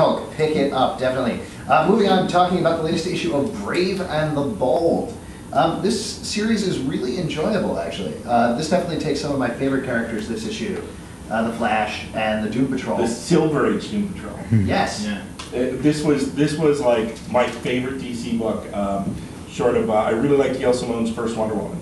She-Hulk, pick it up, definitely. Uh, moving on, talking about the latest issue of Brave and the Bold. Um, this series is really enjoyable, actually. Uh, this definitely takes some of my favorite characters this issue. Uh, the Flash and the Doom Patrol. The Silver Age Doom Patrol. yes. Yeah. Uh, this was this was like my favorite DC book. Um, short of, uh, I really liked Gail Simone's first Wonder Woman,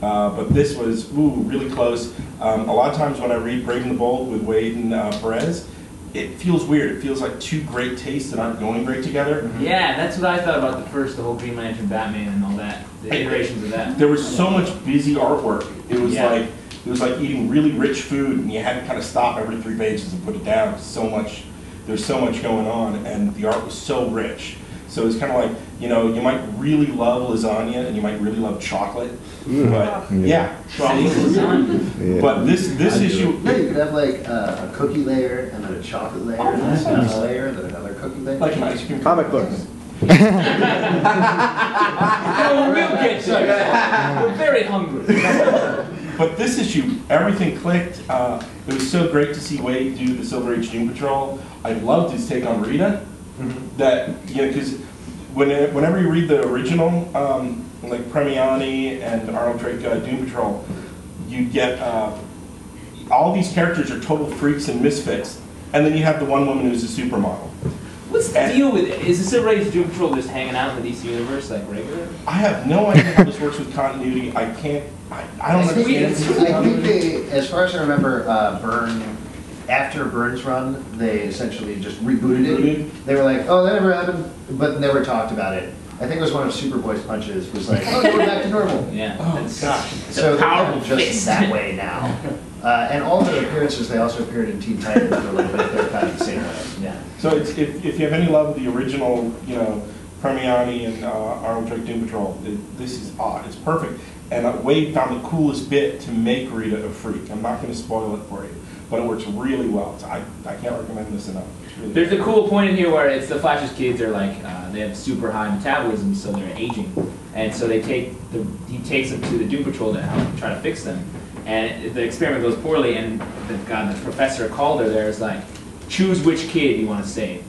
uh, but this was ooh really close. Um, a lot of times when I read Brave and the Bold with Waid and uh, Perez, it feels weird. It feels like two great tastes that aren't going great together. Mm-hmm. Yeah, that's what I thought about the first, the whole Green Lantern, Batman, and all that. The iterations of that. There was so much busy artwork. It was Yeah. like it was like eating really rich food, and you had to kind of stop every three pages and put it down. So much, there's so much going on, and the art was so rich. So it's kind of like you know you might really love lasagna and you might really love chocolate, but yeah, Yeah. But this this issue, Yeah, you could have like uh, a cookie layer and then a chocolate layer and then a nut layer and then another cookie layer. like an ice cream Comic books. Oh, we'll get there. We're very hungry. But this issue, everything clicked. Uh, it was so great to see Waid do the Silver Age Doom Patrol. I loved his take on Rita. That you know, because when, whenever you read the original, um, like Premiani and Arnold Drake uh, Doom Patrol, you get uh, all these characters are total freaks and misfits, and then you have the one woman who's a supermodel. What's the deal with it? Is this Silver Age Doom Patrol just hanging out in the DC universe like regular? I have no idea how this works with continuity. I can't. I, I don't I think, understand. I think they, as far as I remember, uh, Byrne, after Byrne's run, they essentially just rebooted it. They were like, oh, that never happened, but never talked about it. I think it was one of Superboy's punches, was like, oh, we're back to normal. Yeah. Oh, that's- gosh. It's So a powerful just fist. that way now. Uh, and all their appearances, they also appeared in Teen Titans for a little bit. They're kind of the same way. Yeah. So it's, if, if you have any love of the original, you know, Premiani and uh, Arnold Drake Doom Patrol, it, this is odd. It's perfect. And Waid found the coolest bit to make Rita a freak. I'm not going to spoil it for you, but it works really well. So I, I can't recommend this enough. Really There's a cool point in here where it's the Flash's kids are like uh, they have super high metabolism, so they're aging, and so they take the he takes them to the Doom Patrol to help try to fix them, and the experiment goes poorly, and the God, the professor Caulder there is like, choose which kid you want to save,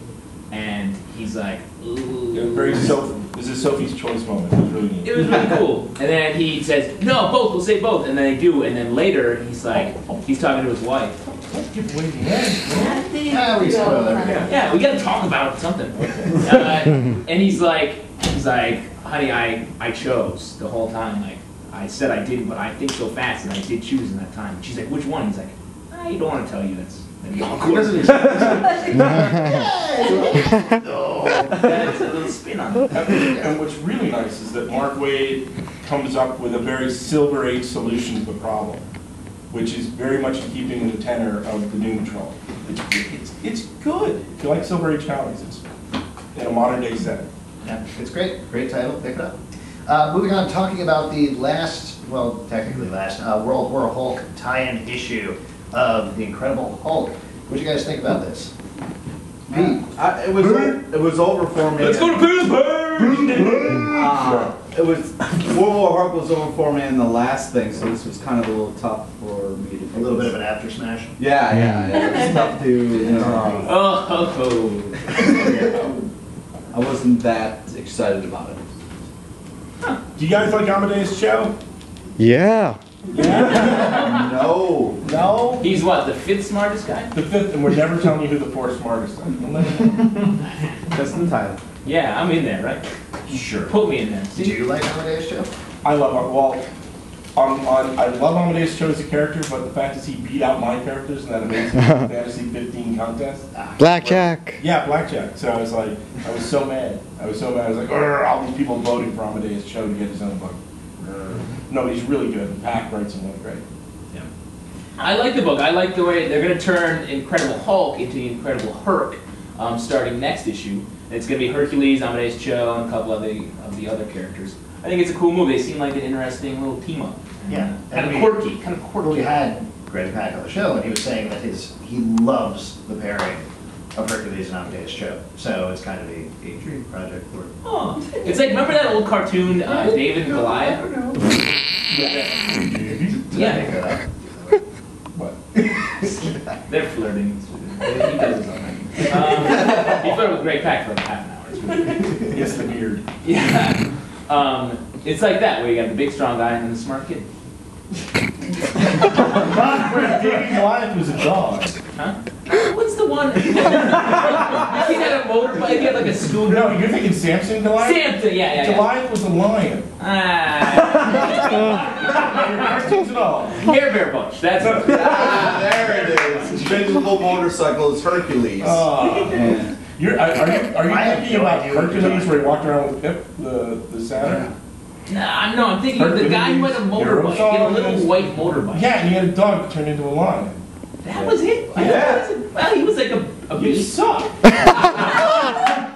and he's like, Ooh. Very Soph- this is Sophie's choice moment. It was really neat. It was really cool. And then he says, no, both, we'll say both. And then they do. And then later, he's like, he's talking to his wife. Don't give away the end. Ah, we spoiled everything. Yeah, we gotta talk about something. Uh, and he's like, he's like, honey, I, I chose the whole time. Like, I said I didn't, but I think so fast, and I did choose in that time. And she's like, which one? He's like, I don't want to tell you. That's He That's a little spin on it. And what's really nice is that Mark Waid comes up with a very Silver Age solution to the problem, which is very much in keeping with the tenor of the Doom Patrol. It's, it's, it's good. If you like Silver Age comics, it's in a modern day setting. Yeah, it's great. Great title. Pick it up. Uh, moving on, talking about the last, well, technically last, uh, World War Hulk tie-in issue of the Incredible Hulk. What do you guys think about this? Pete. I, it was it was over for me. Let's go to Pittsburgh! Uh, it was World War Hulk was over for me in the last thing, so this was kind of a little tough for me to. A little bit of an after smash. Yeah, yeah, yeah. It's tough to. You know, Oh, I wasn't that excited about it. Do you guys like Amadeus Cho? Yeah. Yeah? No. no? he's what, the fifth smartest guy? The fifth, and we're never telling you who the fourth smartest is. We'll let Just in time. Yeah, I'm in there, right? Sure. Put me in there. Do you like Amadeus Cho? I love, well, on, on, I love Amadeus Cho as a character, but the fact is he beat out my characters in that amazing Fantasy 15 contest. Ah. Blackjack. Yeah, blackjack. So I was like, I was so mad. I was so mad. I was like, "Urgh, all these people voting for Amadeus Cho to get his own book. Urgh." No, he's really good. Pak writes him really great. Yeah. I like the book. I like the way they're going to turn Incredible Hulk into the Incredible Herc um, starting next issue. It's going to be Hercules, Amadeus Cho, and a couple of the, of the other characters. I think it's a cool move. They seem like an interesting little team up. Yeah. Kind of And we- quirky. Kind of Well, we quirky. had Greg Pak on the show, and he was saying that his he loves the pairing of Hercules and Amadeus Cho. So it's kind of a, a dream project for Oh, it's like remember that old cartoon uh, David and Goliath? Did I Yeah. make that up? What? They're flirting. He does his own thing. Um, You fill it with Greg Pak for like half an hour. It's really good. The beard. Yeah. Um, it's like that, where you got the big strong guy and the smart kid. Davy Goliath was a dog. Huh? What's one? the kid had a motorbike, he had like a scooter. No, you're thinking Samson Goliath? Samson, yeah, yeah, yeah. Was a lion. Ah, Cartoons at all. Hair Bear Bunch, that's what. Ah, there it is. Invincible motorcycle is Hercules. Oh. And You're, are, are you, are you I thinking no about idea what you're Hercules where he walked around with Pip, the, the Saturn? Nah, I'm no, I'm thinking of the guy who had a motorbike. He had a little white motorbike. Yeah, and he had a dog that turned into a lion. That was it. I Yeah. thought it was- Well, he was like a, a You big suck. Man,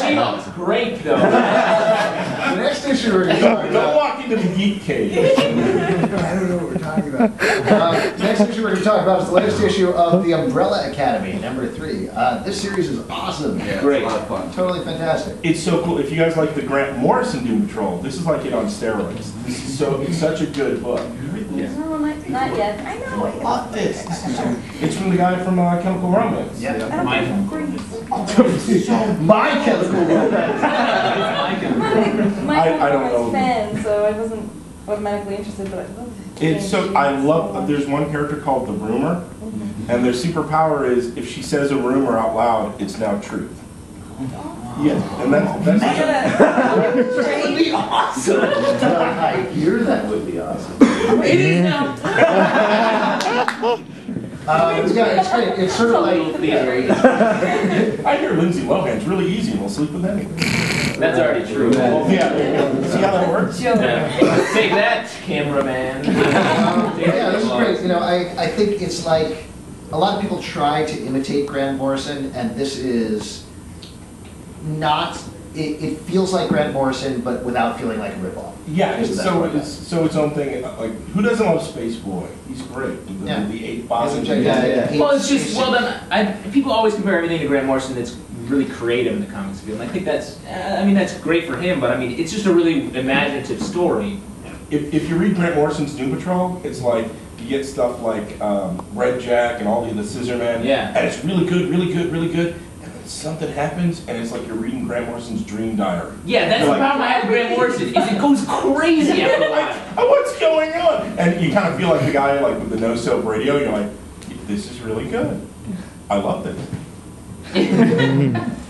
she looks great though. The next issue we're going to talk Don't, don't about. walk into the geek cave. I don't know what we're talking about. Uh, next issue we're going to talk about is the latest issue of the Umbrella Academy, number three. Uh, this series is awesome. yeah, Great. it's a lot of fun. Totally fantastic. It's so cool. If you guys like the Grant Morrison Doom Patrol, this is like it on steroids. This is so, it's such a good book. No, not, not yet. I know. I Love this. This is so- It's from the guy from uh, Chemical Romance. Yeah. don't Mine. think Greece. My chemical romance. My I- I don't was know. a fan, so I wasn't automatically interested, but I love it. It's so, I love, there's one character called the Rumor, and their superpower is if she says a rumor out loud, it's now truth. Yeah, and that's, that's. That would be awesome. I hear that would be awesome. It is now. Uh, it's, got, it's great. It's sort of like theater. I hear Lindsay Lohan's really easy and will sleep with anyone. That's already true. Well, yeah, see how that works? Yeah. Take that, cameraman. Um, yeah, this is great. You know, I, I think it's like a lot of people try to imitate Grant Morrison, and this is not. It, it feels like Grant Morrison, but without feeling like a ripoff. Yeah, it's so it's so its own thing. Like, who doesn't love Space Boy? He's great. The, Yeah. the eight Isn't boxes. Yeah, yeah. Well, it's just well done. I, people always compare everything to Grant Morrison. That's really creative in the comics field. And I think that's. uh, I mean, that's great for him. But I mean, it's just a really imaginative story. If, if you read Grant Morrison's Doom Patrol, it's like you get stuff like um, Red Jack and all the the Scissor Men. Yeah. And it's really good, really good, really good. And then something happens, and it's like you're reading Grant Morrison's dream diary. Yeah, that's You're the like, problem I have with Grant Morrison. Is it goes crazy after a while. Oh, what's going on? And you kind of feel like the guy like with the no soap radio. You're like, this is really good. I love this.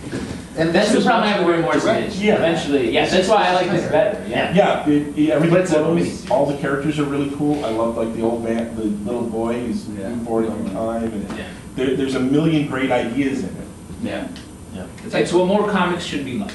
And That's this the is problem I much have with Grant more Morrison. direct. Is eventually, yeah, that's why I like this better. Yeah. Yeah, it, it, everything But it's flows. All the characters are really cool. I love like the old man, the little boy who's Yeah. moving forward in time, and Yeah. there, there's a million great ideas in it. Yeah. Yeah. It's like, so what more comics should be like.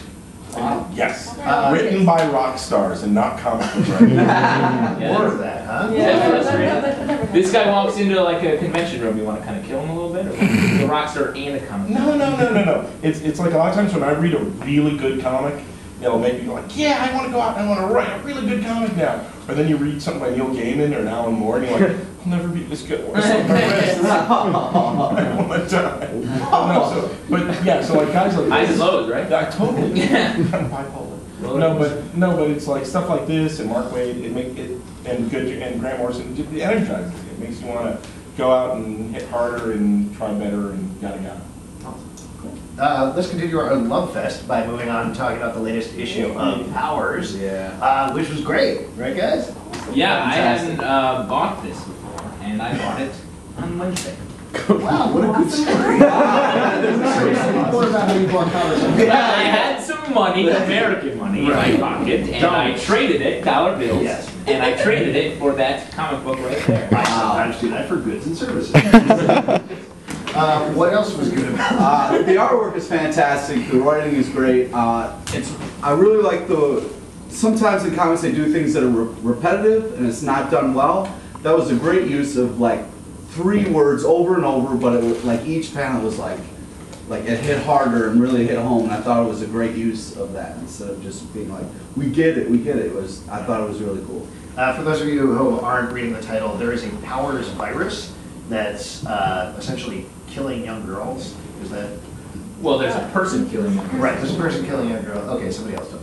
Yes, Uh, written by rock stars and not comic book writers. Yeah. More of that, huh? Yeah. This guy walks into like a convention room. You want to kind of kill him a little bit, or he's a rock star and a comic. no, no, no, no, no. It's it's like a lot of times when I read a really good comic, it'll make me go like, yeah, I want to go out and I want to write a really good comic now. Or then you read something by Neil Gaiman or Alan Moore, and you're like, I'll never be this good. Where's my wrist? I want to die. No, so, but yeah, so like guys like Highs this- and lows, right? I totally. Yeah. I'm bipolar. No, but no, but it's like stuff like this and Mark Waid. It make it and good and Grant Morrison. It energizes you. It makes you want to go out and hit harder and try better and yada yada. Uh, let's continue our own love fest by moving on and talking about the latest issue of Powers, Yeah. uh, which was great, right, guys? Yeah, I hadn't uh, bought this before, and I bought it on Wednesday. Wow, what a good story. More about how you bought Powers. Well, I had some money, American money, in my pocket, and I traded it, dollar bills, Yes. and I traded it for that comic book right there. I sometimes do that for goods and services. Uh, what else was the artwork is fantastic. The writing is great. Uh, it's I really like the. Sometimes in comics they do things that are re- repetitive and it's not done well. That was a great use of like three words over and over, but it was, like each panel was like like it hit harder and really hit home. And I thought it was a great use of that instead of just being like, "We get it, we get it." it was I thought it was really cool. Uh, for those of you who aren't reading the title, there is a Powers virus that's uh, essentially killing young girls. Is that Well, there's a person killing them. right? There's a person killing a girl. Okay, somebody else.